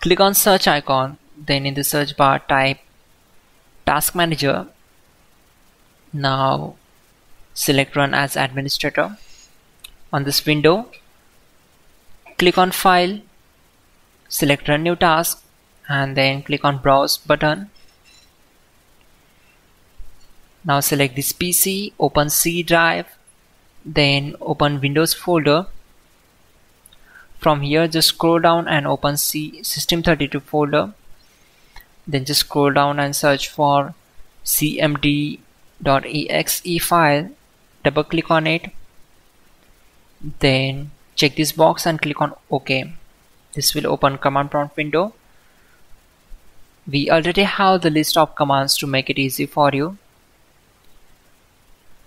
click on search icon then in the search bar type task manager. Now select run as administrator. On this window click on file select run new task and then click on browse button. Now select this PC open C drive then open Windows folder from here just scroll down and open C system32 folder. Then just scroll down and search for cmd.exe file double click on it. Then check this box and click on OK. This will open command prompt window. We already have the list of commands to make it easy for you.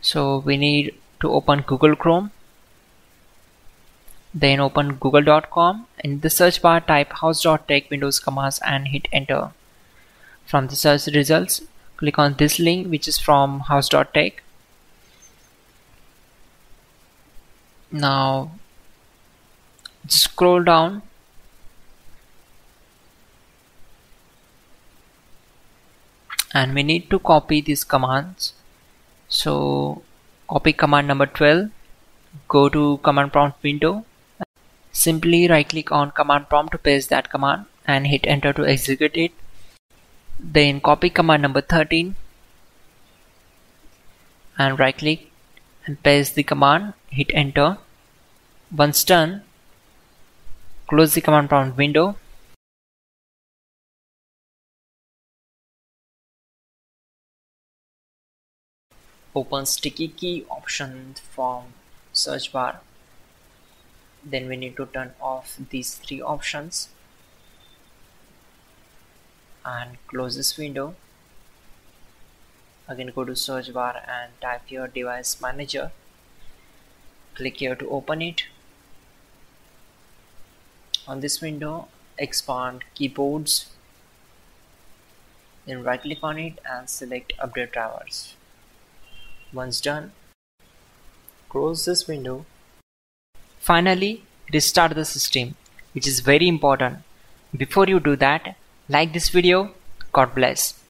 So we need to open Google Chrome then open google.com in the search bar type hows.tech windows commands and hit enter. From the search results click on this link which is from hows.tech now scroll down. And we need to copy these commands. So copy command number 12 go to command prompt window simply right click on command prompt to paste that command and hit enter to execute it. Then copy command number 13 and right click and paste the command hit enter. Once done close the command prompt window. Open sticky key option from search bar then we need to turn off these three options and close this window. Again go to search bar and type your device manager. Click here to open it. On this window expand keyboards. Then right click on it and select update drivers once done, close this window. Finally, restart the system, which is very important. Before you do that, like this video. God bless.